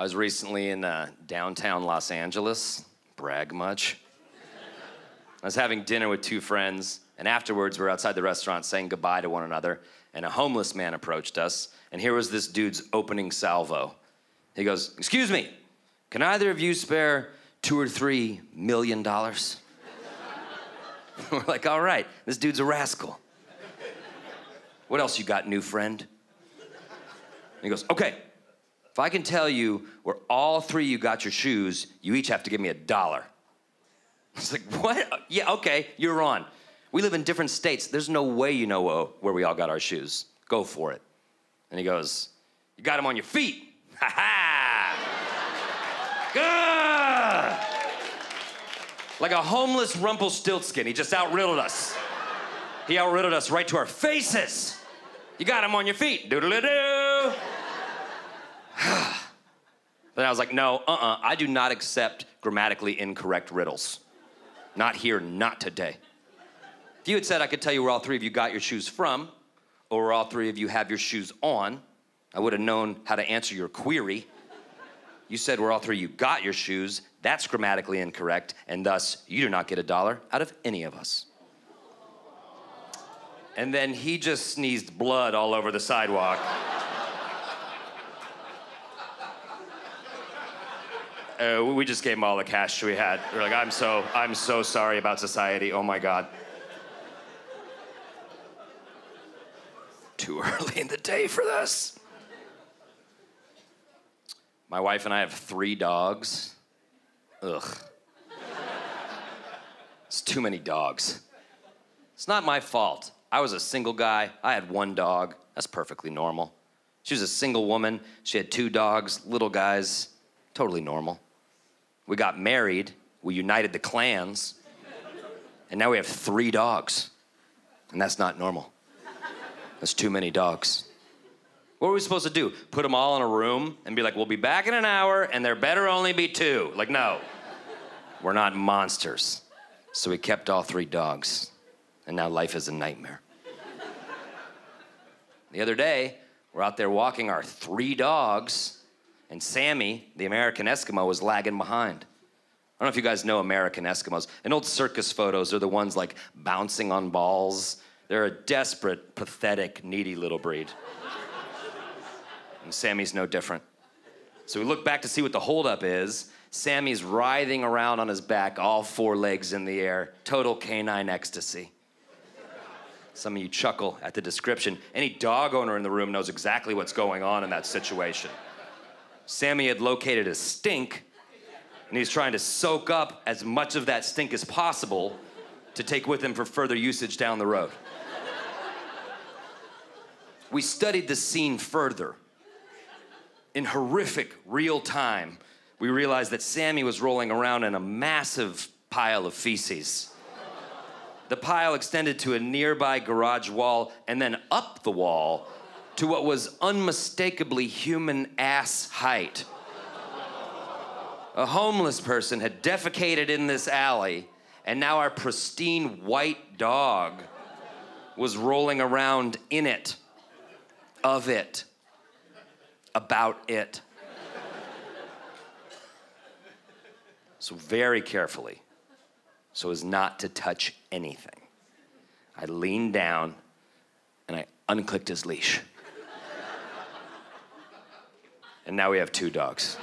I was recently in uh, downtown Los Angeles. Brag much? I was having dinner with two friends, and afterwards we were outside the restaurant saying goodbye to one another, and a homeless man approached us, and here was this dude's opening salvo. He goes, Excuse me, can either of you spare two or three million dollars? we're like, All right, this dude's a rascal. What else you got, new friend? He goes, Okay, if I can tell you where all three of you got your shoes, you each have to give me a dollar. I was like, What? Yeah, okay, you're on. We live in different states. There's no way you know where we all got our shoes. Go for it. And he goes, You got them on your feet. Ha ha! Good! Like a homeless Rumpelstiltskin, he just outriddled us. He outriddled us right to our faces. You got them on your feet. Doodle doo. Then I was like, no, uh uh I do not accept grammatically incorrect riddles. Not here, not today. If you had said I could tell you where all three of you got your shoes from, or where all three of you have your shoes on, I would have known how to answer your query. You said where all three of you got your shoes. That's grammatically incorrect, and thus you do not get a dollar out of any of us. And then he just sneezed blood all over the sidewalk. Uh, we just gave him all the cash we had. We're like, I'm so, I'm so sorry about society. Oh my God. Too early in the day for this. My wife and I have three dogs. Ugh. It's too many dogs. It's not my fault. I was a single guy. I had one dog. That's perfectly normal. She was a single woman. She had two dogs, little guys. Totally normal. We got married. We united the clans. And now we have three dogs. And that's not normal. That's too many dogs. What were we supposed to do? Put them all in a room and be like, we'll be back in an hour and there better only be two. Like, no. We're not monsters. So we kept all three dogs. And now life is a nightmare. The other day, we're out there walking our three dogs, and Sammy, the American Eskimo, was lagging behind. I don't know if you guys know American Eskimos. In old circus photos, they're the ones like bouncing on balls. They're a desperate, pathetic, needy little breed. and Sammy's no different. So we look back to see what the holdup is. Sammy's writhing around on his back, all four legs in the air, total canine ecstasy. Some of you chuckle at the description. Any dog owner in the room knows exactly what's going on in that situation. Sammy had located a stink, and he's trying to soak up as much of that stink as possible to take with him for further usage down the road. We studied the scene further. In horrific real time, we realized that Sammy was rolling around in a massive pile of feces. The pile extended to a nearby garage wall and then up the wall to what was unmistakably human ass height. A homeless person had defecated in this alley, and now our pristine white dog was rolling around in it, of it, about it. So, very carefully, so as not to touch anything, I leaned down and I unclicked his leash. And now we have two dogs.